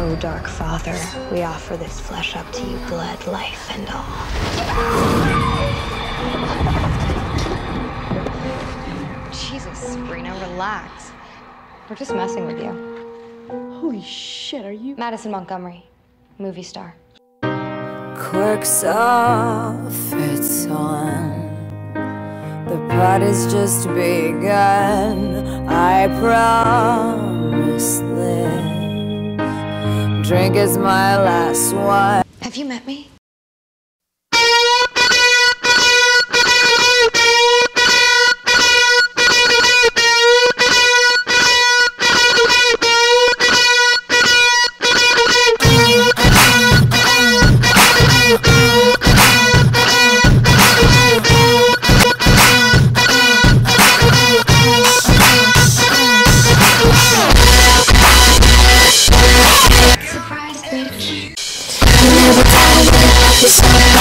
O dark father, we offer this flesh up to you, blood, life, and all. Jesus, Sabrina, relax. We're just messing with you. Holy shit, are you? Madison Montgomery, movie star. Quirks off, it's on. The party's just begun. I promise this. Drink is my last one. Have you met me?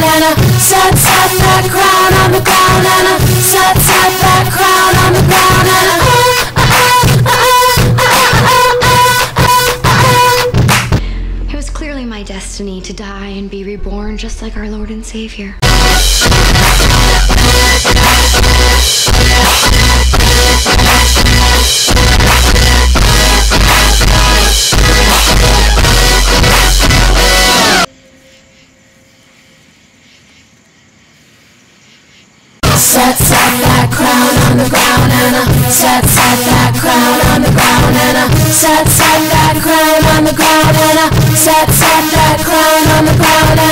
ground and that crown on the ground and that crown on the ground and It was clearly my destiny to die and be reborn just like our Lord and Savior. That crown on the ground and I set, set that crown on the ground and I set, set that crown on the ground and I set, set that crown on the ground